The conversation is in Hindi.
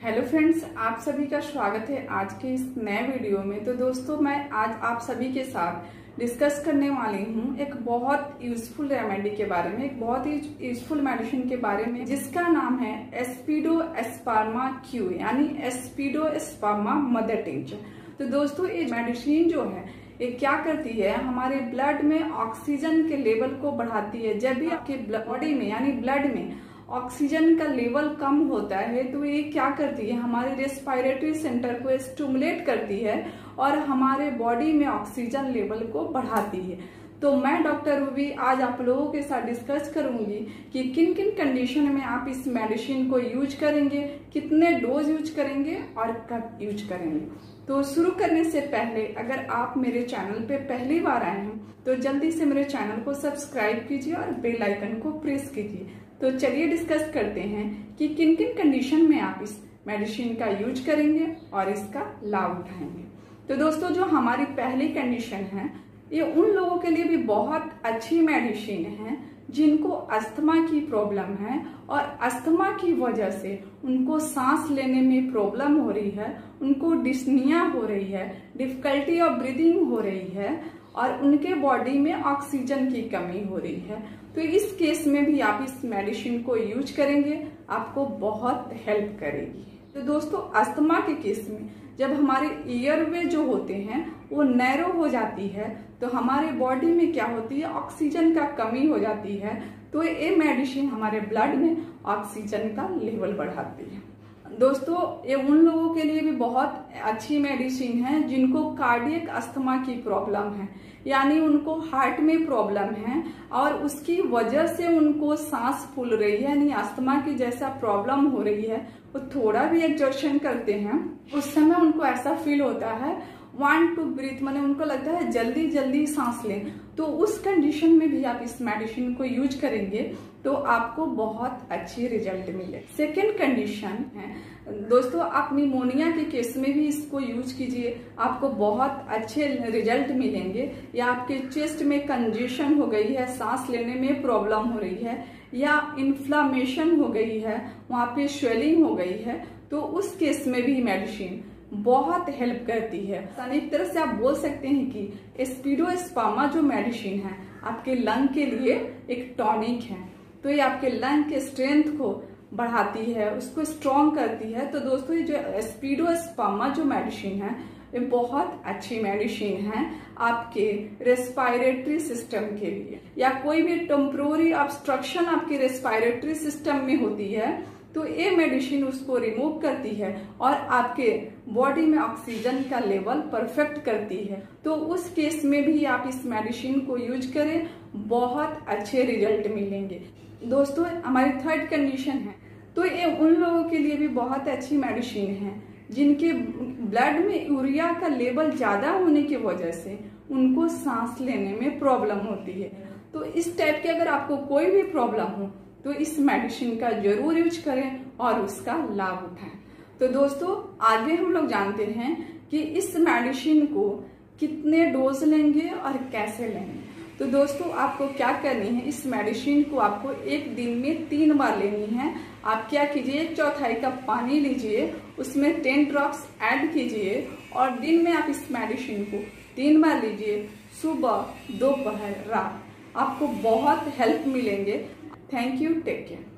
हेलो फ्रेंड्स, आप सभी का स्वागत है आज के इस नए वीडियो में। तो दोस्तों, मैं आज आप सभी के साथ डिस्कस करने वाली हूँ एक बहुत यूजफुल रेमेडी के बारे में, एक बहुत ही यूजफुल मेडिसिन के बारे में, जिसका नाम है एस्पीडो एस्पार्मा क्यू यानी एस्पीडो एस्पार्मा मदर टिंचर तो दोस्तों, ये मेडिसिन जो है, ये क्या करती है? हमारे ब्लड में ऑक्सीजन के लेवल को बढ़ाती है। जब भी आपके बॉडी में, यानी ब्लड में ऑक्सीजन का लेवल कम होता है तो ये क्या करती है? हमारे रेस्पायरेटरी सेंटर को स्टूमुलेट करती है और हमारे बॉडी में ऑक्सीजन लेवल को बढ़ाती है। तो मैं डॉक्टर रूबी आज आप लोगों के साथ डिस्कस करूँगी कि किन किन कंडीशन में आप इस मेडिसिन को यूज़ करेंगे, कितने डोज यूज़ करेंगे और कब यूज़ करेंगे। तो शुरू करने से पहले, अगर आप मेरे चैनल पे पहली बार आए हैं तो जल्दी से मेरे चैनल को सब्सक्राइब कीजिए और बेल आइकन को प्रेस कीजिए। तो चलिए डिस्कस करते हैं कि किन किन कंडीशन में आप इस मेडिसिन का यूज़ करेंगे और इसका लाभ उठाएँगे। तो दोस्तों, जो हमारी पहली कंडीशन है, ये उन लोगों के लिए भी बहुत अच्छी मेडिसिन है जिनको अस्थमा की प्रॉब्लम है और अस्थमा की वजह से उनको सांस लेने में प्रॉब्लम हो रही है, उनको डिस्निया हो रही है, डिफिकल्टी ऑफ़ ब्रीदिंग हो रही है और उनके बॉडी में ऑक्सीजन की कमी हो रही है। तो इस केस में भी आप इस मेडिसिन को यूज़ करेंगे, आपको बहुत हेल्प करेगी। तो दोस्तों, अस्थमा के केस में जब हमारे ईयरवे जो होते हैं, वो नैरो हो जाती है तो हमारे बॉडी में क्या होती है? ऑक्सीजन का कमी हो जाती है। तो ये मेडिसिन हमारे ब्लड में ऑक्सीजन का लेवल बढ़ाती है। दोस्तों, ये उन लोगों के लिए भी बहुत अच्छी मेडिसिन है जिनको कार्डियक अस्थमा की प्रॉब्लम है। यानी उनको हार्ट में प्रॉब्लम है और उसकी वजह से उनको सांस फूल रही है। यानी अस्थमा की जैसा प्रॉब्लम हो रही है, वो थोड़ा भी एग्जर्शन करते हैं, उस समय उनको ऐसा फील होता है वांट टू ब्रीथ मैंने उनको लगता है जल्दी जल्दी सांस लें। तो उस कंडीशन में भी आप इस मेडिसिन को यूज़ करेंगे तो आपको बहुत अच्छी रिज़ल्ट मिले। सेकेंड कंडीशन है, दोस्तों, आप निमोनिया के केस में भी इसको यूज़ कीजिए। आपको बहुत अच्छे रिज़ल्ट मिलेंगे। या आपके चेस्ट में कंजेशन हो गई है, सांस लेने में प्रॉब्लम हो रही है, या इन्फ्लामेशन हो गई है, वहाँ पे स्वेलिंग हो गई है तो उस केस में भी मेडिसिन बहुत हेल्प करती है। एक तरह से आप बोल सकते हैं कि स्पीडो स्पीडोस्पामा जो मेडिसिन है, आपके लंग के लिए एक टॉनिक है। तो ये आपके लंग के स्ट्रेंथ को बढ़ाती है, उसको स्ट्रॉन्ग करती है। तो दोस्तों, ये जो स्पीडोस्पामा जो मेडिसिन है, ये बहुत अच्छी मेडिसिन है आपके रेस्पायरेटरी सिस्टम के लिए। या कोई भी टेम्प्रोरी ऑब्स्ट्रक्शन आपके रेस्पायरेटरी सिस्टम में होती है तो ये मेडिसिन उसको रिमूव करती है और आपके बॉडी में ऑक्सीजन का लेवल परफेक्ट करती है। तो उस केस में भी आप इस मेडिसिन को यूज़ करें, बहुत अच्छे रिज़ल्ट मिलेंगे। दोस्तों, हमारी थर्ड कंडीशन है। तो ये उन लोगों के लिए भी बहुत अच्छी मेडिसिन है, जिनके ब्लड में यूरिया का लेवल ज़्यादा होने की वजह से उनको सांस लेने में प्रॉब्लम होती है। तो इस टाइप के अगर आपको कोई भी प्रॉब्लम हो तो इस मेडिसिन का ज़रूर यूज़ करें और उसका लाभ उठाएँ। तो दोस्तों, आगे हम लोग जानते हैं कि इस मेडिसिन को कितने डोज लेंगे और कैसे लेंगे। तो दोस्तों, आपको क्या करनी है? इस मेडिसिन को आपको एक दिन में तीन बार लेनी है। आप क्या कीजिए? एक चौथाई कप पानी लीजिए, उसमें टेन ड्रॉप्स ऐड कीजिए और दिन में आप इस मेडिसिन को तीन बार लीजिए। सुबह, दोपहर, रात। आपको बहुत हेल्प मिलेंगे। Thank you. Take care.